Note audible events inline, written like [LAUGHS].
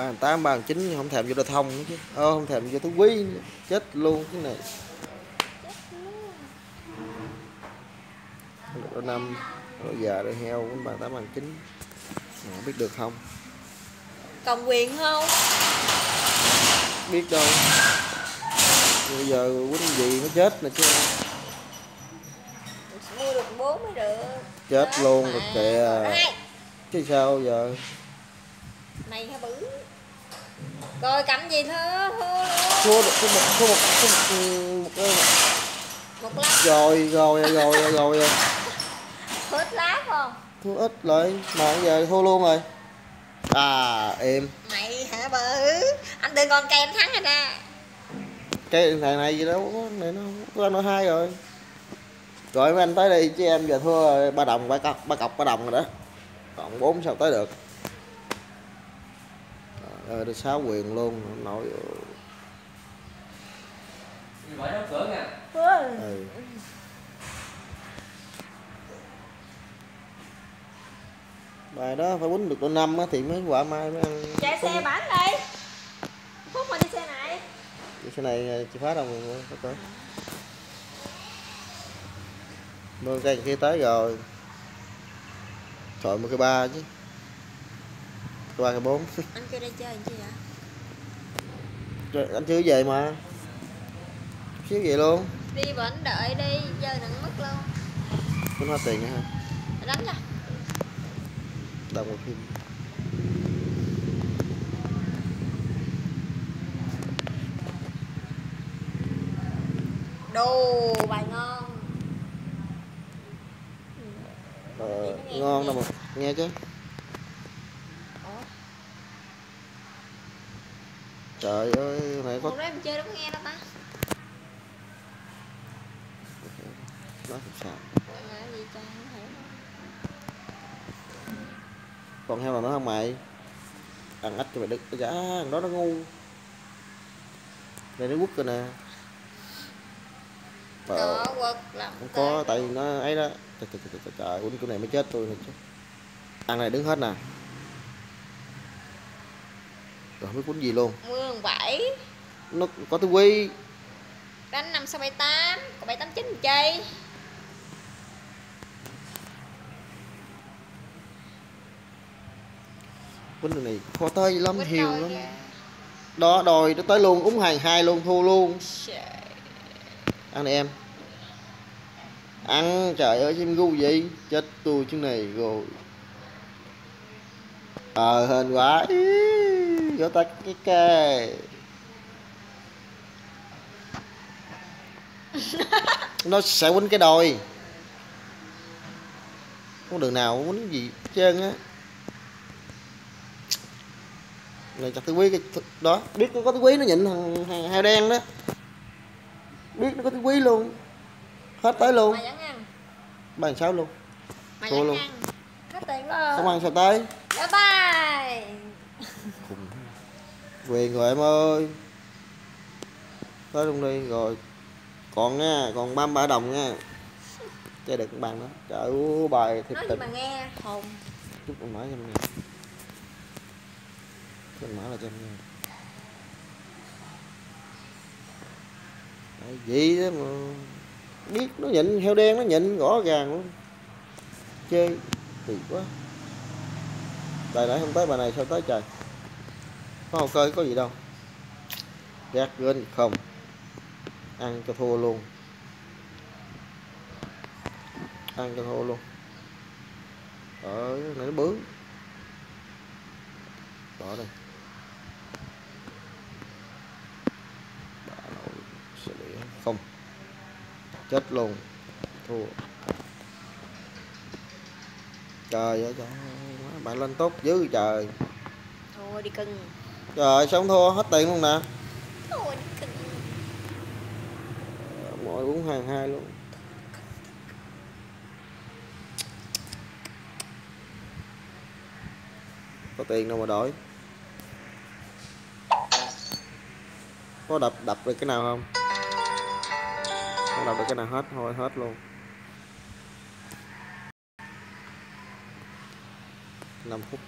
ba tám ba chín không thèm vô đa thông nữa chứ. Ờ, không thèm vô tú quý nữa. chết luôn cái này. Đôi năm đôi già đôi heo cũng bằng tám bằng chín. Không biết được không? Cầm quyền không? biết đâu. Bây giờ quýnh gì nó chết nè chứ. Mua được bốn mới được. Chết Đó luôn rồi kìa. Chứ sao giờ? Mày hả bự Rồi cầm gì thưa thua Thua được có một có một có một, một, một, Một lát. Rồi rồi rồi rồi rồi rồi. Hết lát không? thua ít lại. Mà giờ thua luôn rồi. À em. Mày hả bự? Anh đừng còn kèm thắng rồi nè. Cái thằng này gì đâu có này nó có nó hai rồi. Rồi mấy anh tới đi chứ em giờ thua rồi, ba đồng ba cọc ba cọc ba đồng rồi đó. Còn bốn sao tới được Trời được sáu quyền luôn nội Mở đóng cửa nha. Ừ. bài đó phải quýnh được độ năm á thì mới quả mai mới ăn. Chạy xe bán đi. Phúc mà đi xe này. Cái này chị phá đâu mà có tới mưa cây kia tới rồi. Chọi một cái ba chứ ba cái bốn. [LAUGHS] Anh kêu đây chơi làm chi vậy? Trời, anh chưa về mà. Xíu về luôn. Đi vẫn đợi đi Giờ đừng mất luôn. Tính hoa tiền nữa ha. Đánh cho Đồng một phim. Đồ bài ngon. Ờ, Ngon đâu mà. Nghe chứ Trời ơi này có đấy mình chơi đâu có nghe đâu ta? Sao? Còn heo nào nữa không mày? Ăn ếch cho mày đứt Dạ thằng đó nó ngu. Đây nó quất rồi nè. Ờ, quật lắm không có tại nó ấy đó. Trời trời trời trời, trời quýnh chỗ này mới chết tôi chứ. Ăn này đứng hết nè rồi không biết quýnh gì luôn. Mương bảy. Nó có tư quy Đánh năm sáu bảy tám. Còn bảy tám chín mình chơi. Quýnh này khó tới lắm Quýnh đôi lắm. kìa. đó đòi nó tới luôn úng hàng hai luôn thua luôn. Trời. ăn này em. Ăn trời ơi chim gu gì chết tôi chứ này rồi. Ờ hên quá Ý, vỗ tay cái kè nó sẽ quýnh cái đôi. Không đường nào quýnh gì hết trơn á. Này chặt tư quý cái đó. Biết nó có tư quý nó nhịn thằng heo đen đó. Biết nó có tư quý luôn. Hết tới luôn. Thằng sáu luôn? Thua luôn. ăn. Hết tiền luôn. Không ăn sao tới? Bye bye quyền rồi em ơi. Tới luôn đi rồi. Còn nha còn ba ba đồng nha. Chơi được con bàn đó. Trời ơi bài thiệt tình. mà nghe Hồn chút mở cho em nghe. Mình mở lại cho em nghe. Đấy, gì đó mà biết nó nhịn heo đen nó nhịn rõ ràng luôn. Chơi kỳ quá. Bài nãy không tới bài này sao tới trời có hồ có gì đâu. Gác gên không. Ăn cho thua luôn. Ăn cho thua luôn. Ở này nó bướng. Bỏ đây bà nội sẽ để không. Chết luôn. Thua. Trời ơi trời ơi, bạn lên tốt dữ trời. Thôi đi cưng trời sao không thua hết tiền luôn nè. Cưng mọi uống hàng hai luôn. Có tiền đâu mà đổi. Có đập đập được cái nào không? Không đập được cái nào hết thôi hết luôn. 5 phút